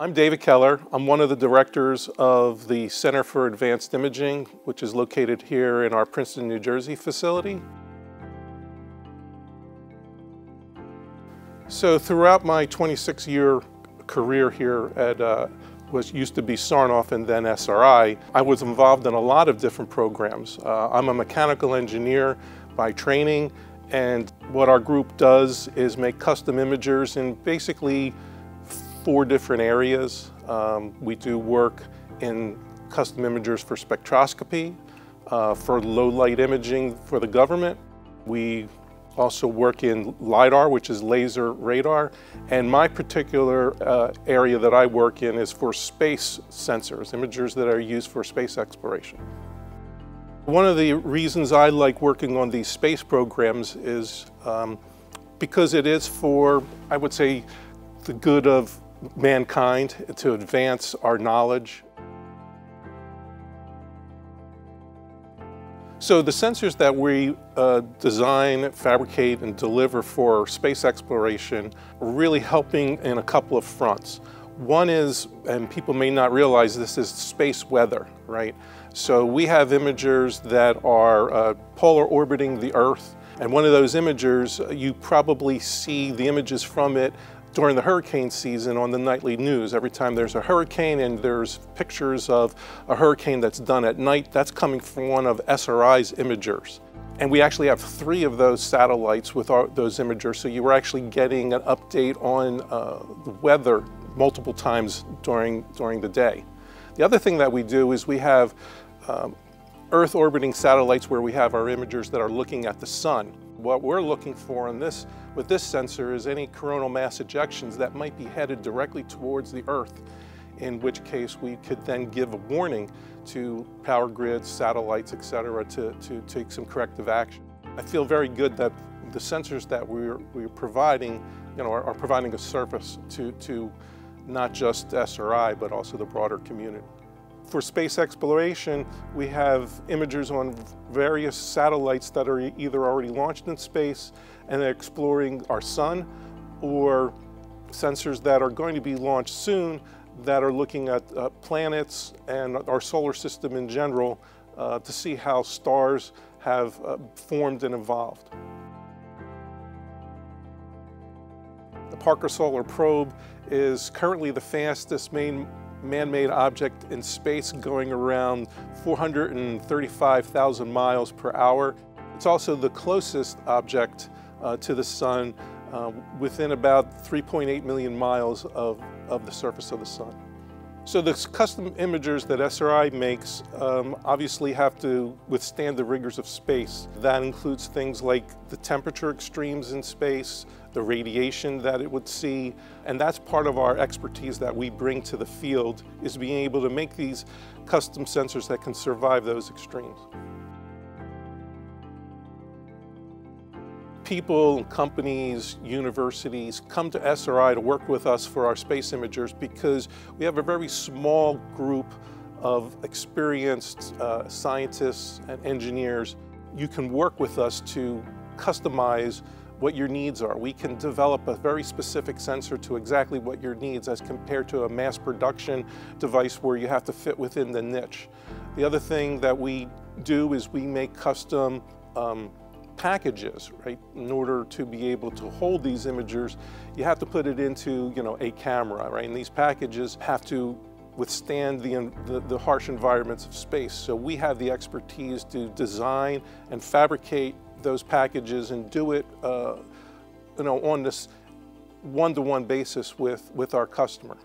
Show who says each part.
Speaker 1: I'm David Keller. I'm one of the directors of the Center for Advanced Imaging, which is located here in our Princeton, New Jersey facility. So throughout my 26-year career here at uh, was used to be Sarnoff and then SRI, I was involved in a lot of different programs. Uh, I'm a mechanical engineer by training and what our group does is make custom imagers and basically four different areas. Um, we do work in custom imagers for spectroscopy, uh, for low light imaging for the government. We also work in LIDAR, which is laser radar, and my particular uh, area that I work in is for space sensors, imagers that are used for space exploration. One of the reasons I like working on these space programs is um, because it is for, I would say, the good of mankind to advance our knowledge. So the sensors that we uh, design, fabricate, and deliver for space exploration are really helping in a couple of fronts. One is, and people may not realize this, is space weather, right? So we have imagers that are uh, polar orbiting the Earth, and one of those imagers, uh, you probably see the images from it during the hurricane season on the nightly news. Every time there's a hurricane and there's pictures of a hurricane that's done at night, that's coming from one of SRI's imagers. And we actually have three of those satellites with our, those imagers, so you were actually getting an update on uh, the weather multiple times during, during the day. The other thing that we do is we have um, Earth orbiting satellites where we have our imagers that are looking at the sun. What we're looking for in this, with this sensor is any coronal mass ejections that might be headed directly towards the Earth, in which case we could then give a warning to power grids, satellites, et cetera, to, to take some corrective action. I feel very good that the sensors that we're, we're providing, you know, are, are providing a service to, to not just SRI, but also the broader community. For space exploration, we have imagers on various satellites that are either already launched in space and they're exploring our sun or sensors that are going to be launched soon that are looking at uh, planets and our solar system in general uh, to see how stars have uh, formed and evolved. The Parker Solar Probe is currently the fastest main man-made object in space going around 435,000 miles per hour. It's also the closest object uh, to the sun uh, within about 3.8 million miles of, of the surface of the sun. So the custom imagers that SRI makes um, obviously have to withstand the rigors of space. That includes things like the temperature extremes in space, the radiation that it would see, and that's part of our expertise that we bring to the field is being able to make these custom sensors that can survive those extremes. people, companies, universities come to SRI to work with us for our space imagers because we have a very small group of experienced uh, scientists and engineers. You can work with us to customize what your needs are. We can develop a very specific sensor to exactly what your needs as compared to a mass production device where you have to fit within the niche. The other thing that we do is we make custom um, packages, right? In order to be able to hold these imagers, you have to put it into, you know, a camera, right? And these packages have to withstand the, the, the, harsh environments of space. So we have the expertise to design and fabricate those packages and do it, uh, you know, on this one-to-one -one basis with, with our customer.